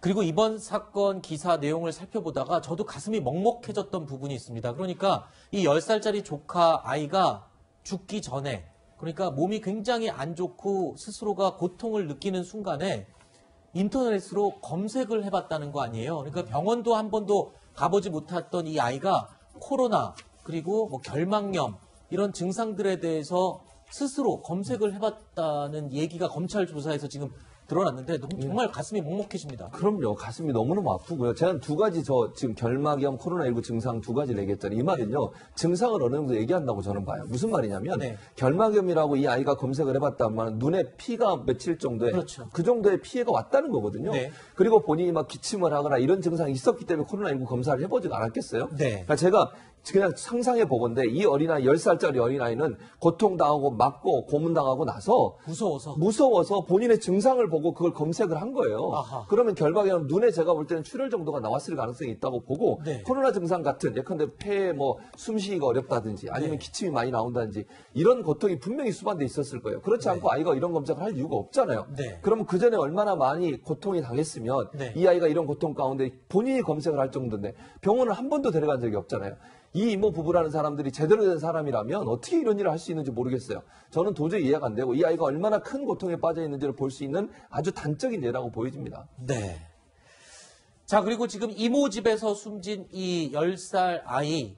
그리고 이번 사건 기사 내용을 살펴보다가 저도 가슴이 먹먹해졌던 부분이 있습니다. 그러니까 이 10살짜리 조카 아이가 죽기 전에 그러니까 몸이 굉장히 안 좋고 스스로가 고통을 느끼는 순간에 인터넷으로 검색을 해봤다는 거 아니에요. 그러니까 병원도 한 번도 가보지 못했던 이 아이가 코로나 그리고 뭐 결막염 이런 증상들에 대해서 스스로 검색을 해봤다는 얘기가 검찰 조사에서 지금 드러났는데 너무 정말 가슴이 먹먹해집니다. 그럼요. 가슴이 너무너무 아프고요. 제가 두 가지 저 지금 결막염 코로나19 증상 두 가지를 얘기했잖아요. 이 말은요. 증상을 어느 정도 얘기한다고 저는 봐요. 무슨 말이냐면 네. 결막염이라고 이 아이가 검색을 해봤다면 눈에 피가 맺힐 정도의 그렇죠. 그 정도의 피해가 왔다는 거거든요. 네. 그리고 본인이 막 기침을 하거나 이런 증상이 있었기 때문에 코로나19 검사를 해보지 않았겠어요? 네. 그러니까 제가 그냥 상상해 보건데 이 어린아이 10살짜리 어린아이는 고통당하고 맞고 고문당하고 나서 무서워서 무서워서 본인의 증상을 보고 그걸 검색을 한 거예요. 아하. 그러면 결박에는 눈에 제가 볼 때는 출혈 정도가 나왔을 가능성이 있다고 보고 네. 코로나 증상 같은 예컨대 폐에 뭐 숨쉬기가 어렵다든지 아니면 네. 기침이 많이 나온다든지 이런 고통이 분명히 수반돼 있었을 거예요. 그렇지 않고 아이가 이런 검색을 할 이유가 없잖아요. 네. 그러면 그 전에 얼마나 많이 고통이 당했으면 네. 이 아이가 이런 고통 가운데 본인이 검색을 할 정도인데 병원을 한 번도 데려간 적이 없잖아요. 이 이모 부부라는 사람들이 제대로 된 사람이라면 어떻게 이런 일을 할 수 있는지 모르겠어요. 저는 도저히 이해가 안 되고 이 아이가 얼마나 큰 고통에 빠져 있는지를 볼 수 있는 아주 단적인 예라고 보여집니다. 네. 자, 그리고 지금 이모 집에서 숨진 이 10살 아이,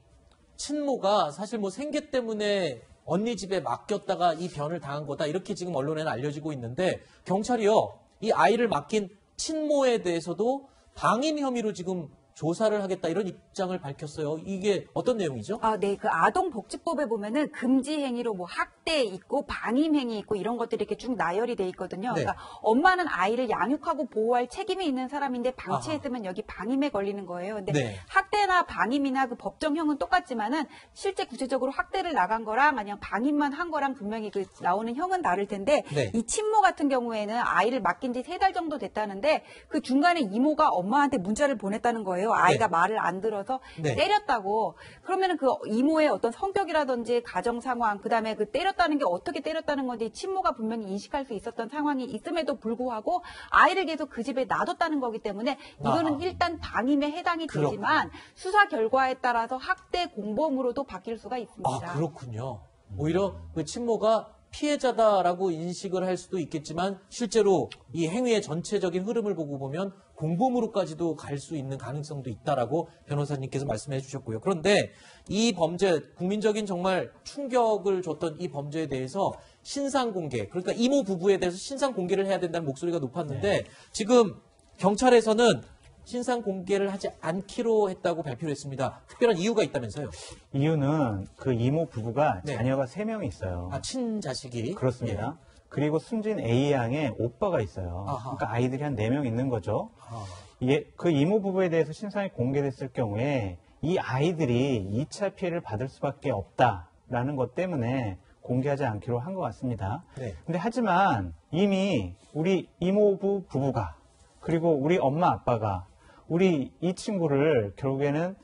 친모가 사실 뭐 생계 때문에 언니 집에 맡겼다가 이 변을 당한 거다. 이렇게 지금 언론에는 알려지고 있는데, 경찰이요, 이 아이를 맡긴 친모에 대해서도 방임 혐의로 지금 조사를 하겠다. 이런 입장을 밝혔어요. 이게 어떤 내용이죠? 아, 네. 그 아동복지법에 보면은 금지 행위로 뭐 학대 있고 방임 행위 있고 이런 것들이 이렇게 쭉 나열이 돼 있거든요. 네. 그러니까 엄마는 아이를 양육하고 보호할 책임이 있는 사람인데 방치했으면 여기 방임에 걸리는 거예요. 근데 네. 학대나 방임이나 그 법정형은 똑같지만은 실제 구체적으로 학대를 나간 거랑 아니면 방임만 한 거랑 분명히 그 나오는 형은 다를 텐데 네. 이 친모 같은 경우에는 아이를 맡긴 지 세 달 정도 됐다는데 그 중간에 이모가 엄마한테 문자를 보냈다는 거예요. 아이가 네. 말을 안 들어서 네. 때렸다고. 그러면은 그 이모의 어떤 성격이라든지 가정 상황, 그 다음에 그 때렸다는 게 어떻게 때렸다는 건지 친모가 분명히 인식할 수 있었던 상황이 있음에도 불구하고 아이를 계속 그 집에 놔뒀다는 거기 때문에 이거는 아하. 일단 방임에 해당이 그렇군요. 되지만 수사 결과에 따라서 학대 공범으로도 바뀔 수가 있습니다. 아, 그렇군요. 오히려 그 친모가 피해자다라고 인식을 할 수도 있겠지만 실제로 이 행위의 전체적인 흐름을 보고 보면 공범으로까지도 갈 수 있는 가능성도 있다라고 변호사님께서 말씀해 주셨고요. 그런데 이 범죄 국민적인 정말 충격을 줬던 이 범죄에 대해서 신상 공개 그러니까 이모 부부에 대해서 신상 공개를 해야 된다는 목소리가 높았는데 지금 경찰에서는 신상 공개를 하지 않기로 했다고 발표를 했습니다. 특별한 이유가 있다면서요? 이유는 그 이모 부부가 네. 자녀가 세명 있어요. 아, 친자식이. 그렇습니다. 그리고 숨진 A 양의 오빠가 있어요. 아하. 그러니까 아이들이 한 네 명 있는 거죠. 아, 이게 그 이모 부부에 대해서 신상이 공개됐을 경우에 이 아이들이 2차 피해를 받을 수밖에 없다라는 것 때문에 공개하지 않기로 한 것 같습니다. 네. 근데 하지만 이미 우리 이모부 부부가 그리고 우리 엄마 아빠가 우리 이 친구를 결국에는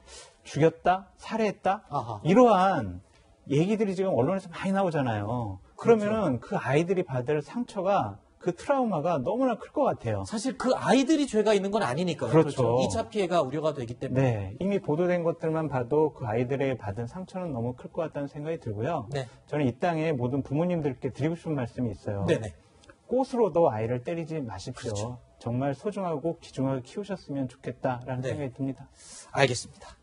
죽였다, 살해했다 아하. 이러한 얘기들이 지금 언론에서 많이 나오잖아요. 그러면은 그 아이들이 받을 상처가 그 트라우마가 너무나 클 것 같아요. 사실 그 아이들이 죄가 있는 건 아니니까요. 그렇죠. 2차 피해가 우려가 되기 때문에. 네, 이미 보도된 것들만 봐도 그 아이들에게 받은 상처는 너무 클 것 같다는 생각이 들고요. 네. 저는 이 땅에 모든 부모님들께 드리고 싶은 말씀이 있어요. 네네. 꽃으로도 아이를 때리지 마십시오. 그렇죠. 정말 소중하고 귀중하게 키우셨으면 좋겠다라는 네. 생각이 듭니다. 알겠습니다.